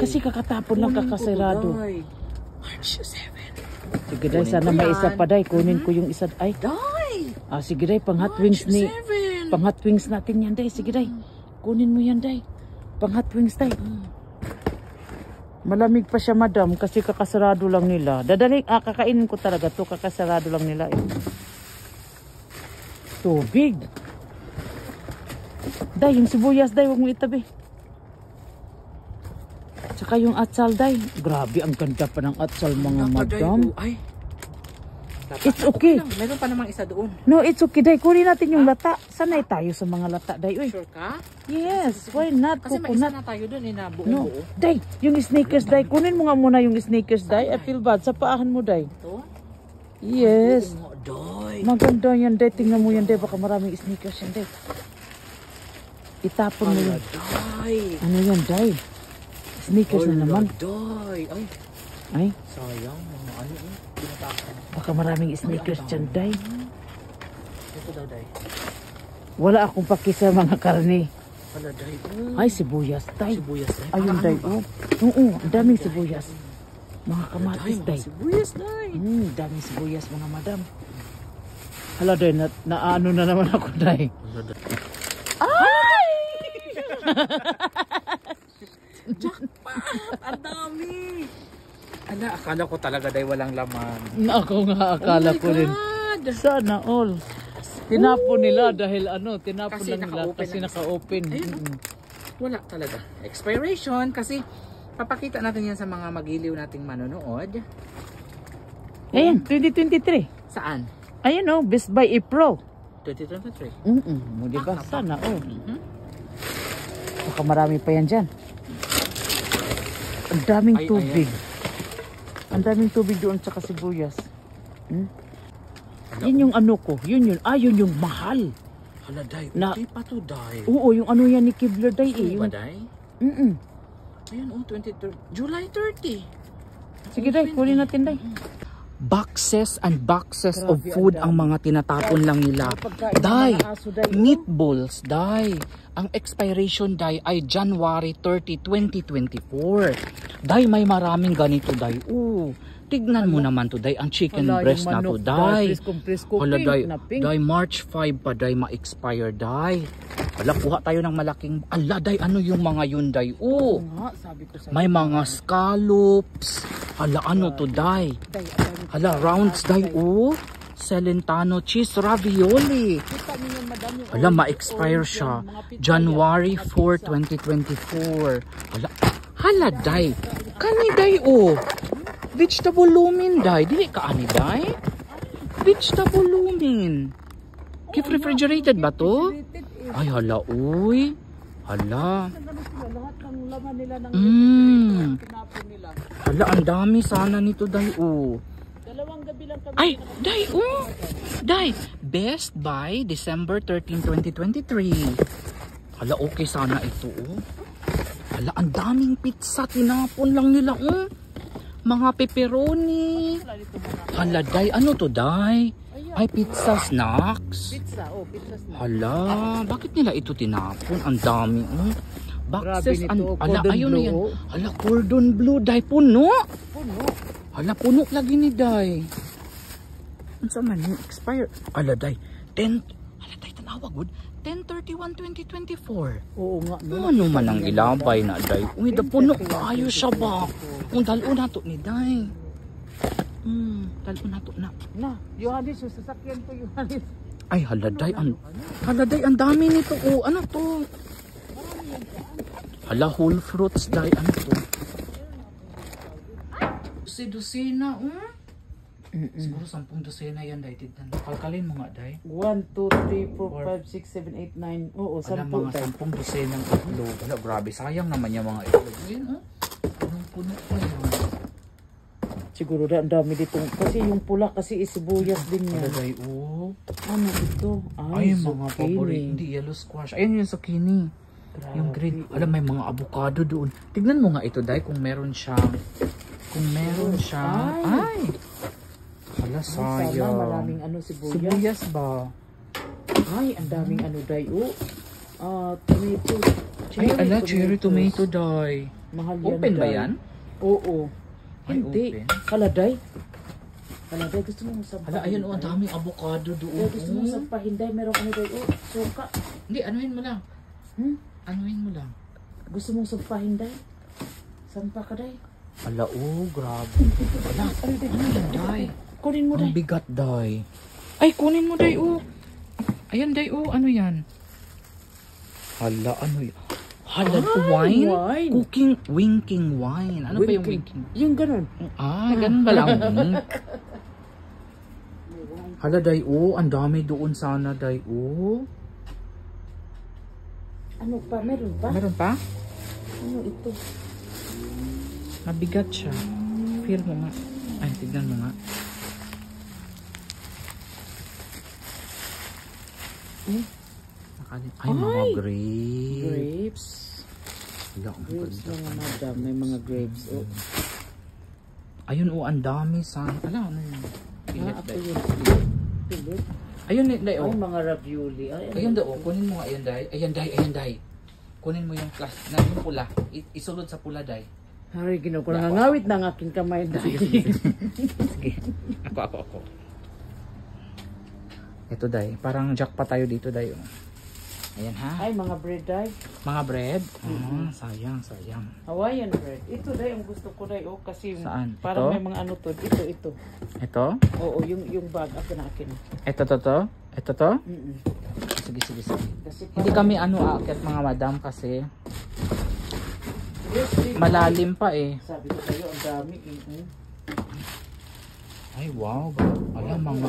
Kasi kakatapon lang kakasirado. March 7. Sige day, sana ko may isa pa day. Kunin ko yung isa. Ay, Day! ah, sige day, pang hot wings ni... Pang hot wings natin yan day. Sige day. Kunin mo yan day. Pang hot wings day. Malamig pa siya madam kasi kakasarado lang nila. Dadali, ah, kakainin ko talaga to kakasarado lang nila. Eh. Tubig. Day, yung sibuyas day, huwag mo itabi. Tsaka yung atsal day. Grabe, ang ganda pa ng atsal mga madam. Ay. It's okay. Lang, meron pa namang isa doon. No, it's okay day. Kunin natin yung lata. Sanay tayo sa mga lata day. Uy. Sure ka? Yes, why not? Kasi may isa Coconut. na tayo doon eh na No, buo-buo. day, yung sneakers day. Kunin mo nga muna yung sneakers day. I feel bad. Sa paahan mo day. Ito? Yes. Day. Maganda yan day. Tingnan mo yan day. Baka maraming sneakers yan day. Itapon mo. Day. Ano yan day? Sneakers na naman. Day. Ay, Ay, sayang. Mga ano eh. Tinatakan. baka maraming sneakers dyan day. Ito daw, Day. Wala akong paki sa mga karne. Wala, Day. Ay, sibuyas day. Sibuyas, Day. Ayun day. ano? Oh. Oo, ang daming sibuyas. Mga kamatis Day, Sibuyas, Day. Hmm, daming sibuyas mga madam. Hala day, na, naano na naman ako day. Wala, Day. Ang dami. Ala, akala ko talaga, Day, walang laman. Ako nga akala oh ko rin. Sana all. Tinapon nila dahil ano, tinapon Kasi lang nila kasi naka-open. Ayun. Mm. Wala talaga. Expiration kasi papakita natin yan sa mga magiliw nating manonood. Ayan, 2023. Saan? Ayan oh, Best Buy April. 2023. Mm mo di ba? Ah, Sana all. Mhm. Baka marami pa yan dyan. Ang daming Ay, tubig. Ang daming tubig doon sa sibuyas. Hmm? Yun yung ano ko. Yun yun. Ah, yun yung mahal. Hala, Day. Na- okay pa to, Day. Oo, yung ano yan ni Kibler Day eh. Ano ba, Yung, Day? mm Ayan, oh, 23. July 30. Sige Day, kunin natin Day. Boxes and boxes of food ang mga tinatapon lang nila. Day, meatballs, Day. Ang expiration, Day, ay January 30, 2024. Day, may maraming ganito, Day. Oo, tignan mo naman to, Day. Ang chicken yung breast na to, Day. Hala, Day. Day, March 5 pa, Day, ma-expire, Day. Hala, kuha tayo ng malaking... Ala, Day, ano yung mga yun, Day? Oo, Oo nga, sabi ko sa may mga scallops. Hala, ano to, Day? Dami- Hala, rounds, Day, oh. Celentano cheese ravioli. Hala, ma-expire siya. January yan, mga 4, pizza. 2024. Hala, hala, Day. Kani, Day, oh. Vegetable lumin, Day. Dili ka ani, Day? Vegetable lumin. Keep refrigerated ba to? Ay, hala, uy. Hala. Mm. Hala, ang dami sana nito, Day, oh. Dalawang gabi lang kami. Ay, Day, oh. Day, Best Buy, December 13, 2023. Hala, okay sana ito, oh. Hala, ang daming pizza. Tinapon lang nila, oh. Mga pepperoni. Hala, Day, ano to, Day? Ay, pizza snacks. pizza. Oh, pizza snack. Hala, bakit nila ito tinapon? Ang dami, oh. Boxes, Grabe nito, ala, ayun na yan. oh. Hala, cordon blue, Day, puno. Puno. Hala, puno lagi ni Day. Ano sa man expire? Ala, Day. 10, ala, Day, tanawa, good. 10-31-2024. Oo nga. no. Ano man ang ilabay na, Day? Uy, da puno kayo siya ba? Ang dalo na to ni Day. Hmm, dalo na to na. Na, Yohanis, sasakyan ko, Yohanis. Ay, hala, Day. Ang, hala, Day, ang dami nito. Oh, ano to? Hala, whole fruits, Day. Ano to? Si Dosina, oh. Siguro sampung dosena yan, Day. Tignan. Kalkalin mo nga, Day. 1, 2, 3, 4, 5, 6, 7, 8, 9. Oo, Alam, sampu mga tayo. sampung dosenang itlog. Ala, grabe. Sayang naman yung mga itlog. Ayun, oh. Anong puno pa yan? Siguro na ang dami dito. Kasi yung pula kasi isibuyas din yan. Day, oh. Ano ito? Ay, Ay, mga favorite. Hindi, yellow squash. Ayun yung zucchini. Grabe. Yung green. Alam, may mga avocado doon. Tignan mo nga ito, Day, kung meron siyang... Kung meron siyang... Ay. Ay! Hala, Ay, sana sayang. maraming ano sibuyas. Sibuyas ba? Ay, ang daming ano day. Oh, ah, tomato. Ay, ala, cherry tomato, Day. Mahal yan. Open ba Day. yan? Oo. Ay, Hindi. open. Haladay. Haladay, gusto mo sampahin? Hala, ayun oh, ang Day? daming avocado Day, doon. gusto mo oh. sampahin, Day? Meron ano, Day? Oh, suka. Hindi, anuhin mo lang. Hmm? Anuhin mo lang. Gusto mong sampahin, Day? Sampa ka, Day? Hala, oh, grabe. Hala, Ano, Day? Day? Kunin mo, Ang Day. bigat, Day. Ay, kunin mo, Day, oh. Ayan, Day, oh, ano yan? Hala, ano yan? Hala, Ay, wine? wine. Cooking, winking wine. Ano ba yung Winking. winking? Yung ganun. Ah, ganun ba lang? Hala, Day, oh, ang dami doon sana, Day, oh. Ano pa? Meron pa? Meron pa? Ano ito? Mabigat siya. Feel mo nga. Ay, tignan mo nga. Hmm? Nakali- Ay, mga Ay! grapes. Grapes. Ang Grapes ganda. mga madam. May mga grapes. Oh. Ayun, oh, ang dami sa... Ala, ano yun? Pilit, Ah, ako day. yun. Pilit. Ayun, day, day, Ay, oh. mga ravioli. Ay, ano Ayun, day, oh. Kunin mo nga, ayun, day. Ayun, day, ayun, day. Kunin mo yung class, na yung pula. I- isulod sa pula, day. Hari, ginawa ko. Nangangawit na ang aking kamay. Day. Sige. Ako, ako, ako. Ito, day. Parang jackpot tayo dito, day. oh. Ayan, ha? Ay, mga bread, Day. Mga bread? Ah, sayang, sayang. Hawaiian bread. Ito, Day, ang gusto ko, Day. Oh, kasi Saan? parang Ito? may mga ano to. Ito, ito. Ito? Oo, yung, yung bag. Akin na akin. Ito to to? Ito to? Mm-mm. Sige, sige, sige. Kasi Hindi kami ano aakyat mga madam kasi malalim pa eh. Sabi ko sa'yo, ang dami. Mm. Ay wow, alam mga